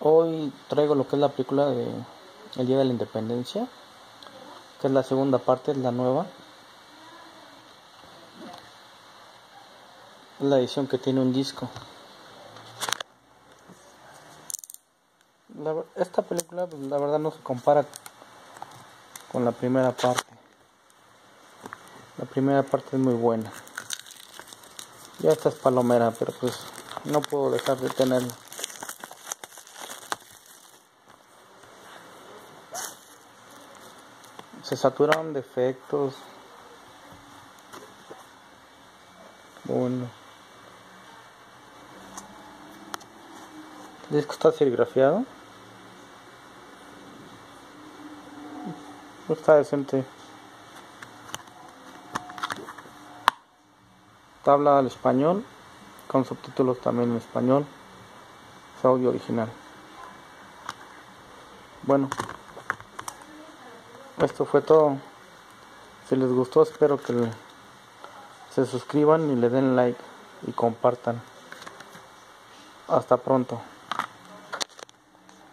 Hoy traigo lo que es la película de El Día de la Independencia, que es la segunda parte, es la nueva. La edición que tiene un disco. Esta película, pues, la verdad, no se compara con la primera parte. La primera parte es muy buena. Ya esta es palomera, pero pues no puedo dejar de tenerla. Se saturaron de efectos. Bueno. El disco está serigrafiado. Está decente. Tabla al español, con subtítulos también en español. Es audio original. Bueno. Esto fue todo. Si les gustó, espero que se suscriban y le den like y compartan. Hasta pronto.